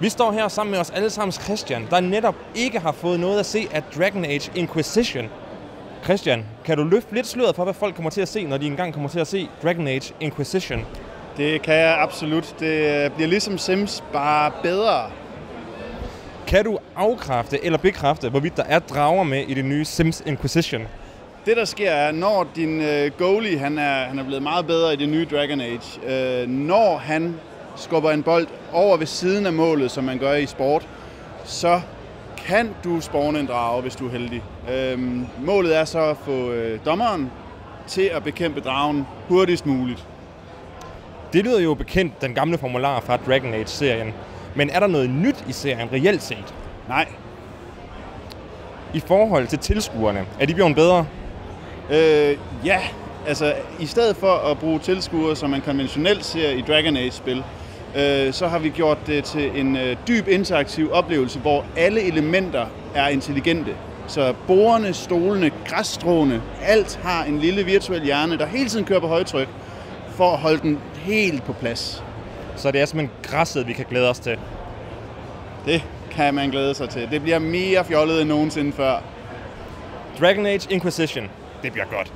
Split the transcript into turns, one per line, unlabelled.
Vi står her sammen med os alle sammen Christian, der netop ikke har fået noget at se af Dragon Age Inquisition. Christian, kan du løfte lidt sløret for, hvad folk kommer til at se, når de engang kommer til at se Dragon Age Inquisition?
Det kan jeg absolut. Det bliver ligesom Sims, bare bedre.
Kan du afkræfte eller bekræfte, hvorvidt der er drager med i det nye Sims Inquisition?
Det, der sker, er, når din øh, goalie han er, han er blevet meget bedre i det nye Dragon Age, øh, når han skubber en bold over ved siden af målet, som man gør i sport, så kan du spawne en drage, hvis du er heldig. Øhm, målet er så at få øh, dommeren til at bekæmpe dragen hurtigst muligt.
Det lyder jo bekendt, den gamle formular fra Dragon Age-serien. Men er der noget nyt i serien reelt set?
Nej.
I forhold til tilskuerne, er de blevet bedre?
Øh, ja, altså i stedet for at bruge tilskuere, som man konventionelt ser i Dragon Age-spil, så har vi gjort det til en øh, dyb interaktiv oplevelse, hvor alle elementer er intelligente. Så bordene, stolene, græsstråene, alt har en lille virtuel hjerne, der hele tiden kører på højtryk, for at holde den helt på plads.
Så det er simpelthen græsset, vi kan glæde os til.
Det kan man glæde sig til. Det bliver mere fjollet end nogensinde før.
Dragon Age Inquisition. Det bliver godt.